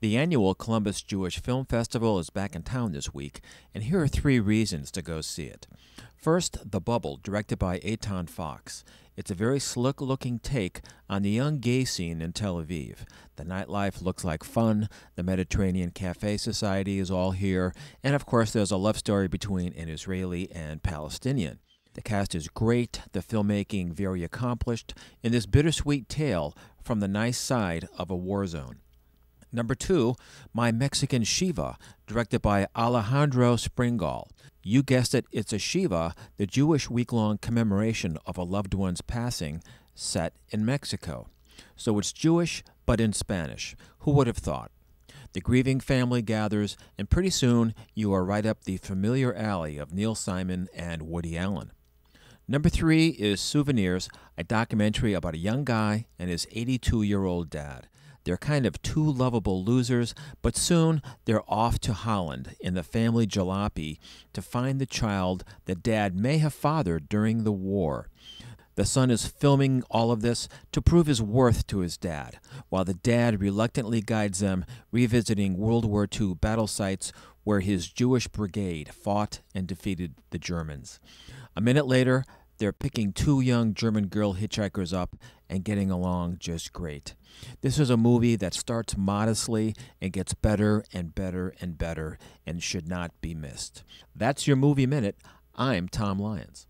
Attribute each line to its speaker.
Speaker 1: The annual Columbus Jewish Film Festival is back in town this week, and here are three reasons to go see it. First, The Bubble, directed by Eytan Fox. It's a very slick looking take on the young gay scene in Tel Aviv. The nightlife looks like fun, the Mediterranean Cafe Society is all here, and of course, there's a love story between an Israeli and Palestinian. The cast is great, the filmmaking very accomplished, in this bittersweet tale from the nice side of a war zone. Number two, My Mexican Shiva, directed by Alejandro Springall. You guessed it, it's a Shiva, the Jewish week long commemoration of a loved one's passing, set in Mexico. So it's Jewish, but in Spanish. Who would have thought? The grieving family gathers, and pretty soon you are right up the familiar alley of Neil Simon and Woody Allen. Number three is Souvenirs, a documentary about a young guy and his 82 year old dad. They're kind of two lovable losers, but soon they're off to Holland in the family jalopy to find the child that dad may have fathered during the war. The son is filming all of this to prove his worth to his dad, while the dad reluctantly guides them revisiting World War II battle sites where his Jewish brigade fought and defeated the Germans. A minute later, they're picking two young German girl hitchhikers up and getting along just great. This is a movie that starts modestly and gets better and better and better and should not be missed. That's your movie minute. I'm Tom Lyons.